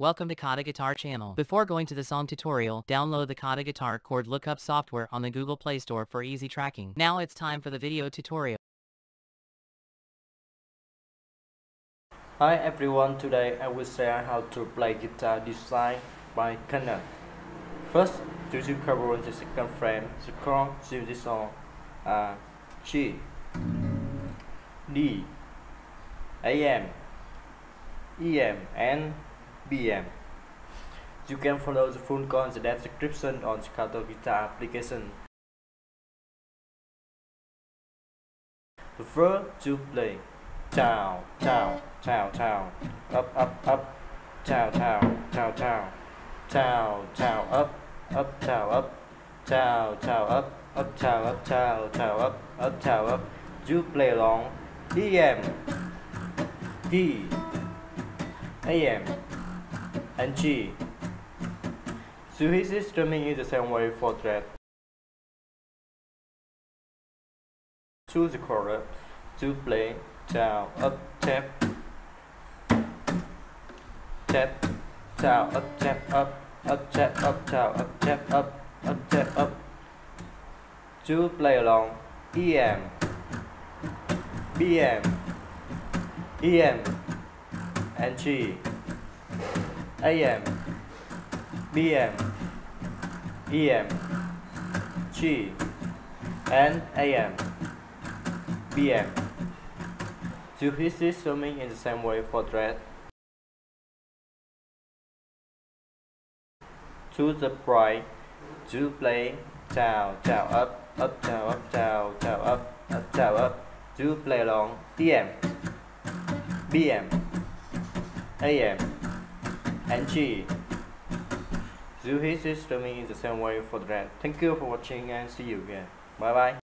Welcome to KhaTo Guitar channel. Before going to the song tutorial, download the KhaTo Guitar chord lookup software on the Google Play Store for easy tracking. Now it's time for the video tutorial. Hi everyone, today I will share how to play guitar Desire by Cannons. First, to the cover on the second frame, the chord to this song are G, D, AM, EM and BM. You can follow the full the description on the KhaTo Guitar application. The first to play. Down, down, down, down, up, up, up, down, down, down, down, down, down, up, up, down, up, down, down, up, up, down, up, down, down, up, up, down, up. You play along. EM, D, AM, and G. So his strumming is the same way for that. Choose the chord to play down, up, tap, tap, down, up, tap, up, up, tap, up, down, up, tap, up, up, tap, up. To play along EM, BM, EM, and G, AM, BM, EM, G, and AM, BM. Do pieces strumming in the same way for thread. To the right, to play down, down, up, up, down, up, down, down, up, up, down, up. To play along DM, BM, AM, and G. Pieces strumming in the same way for the thread. Thank you for watching and see you again. Bye bye.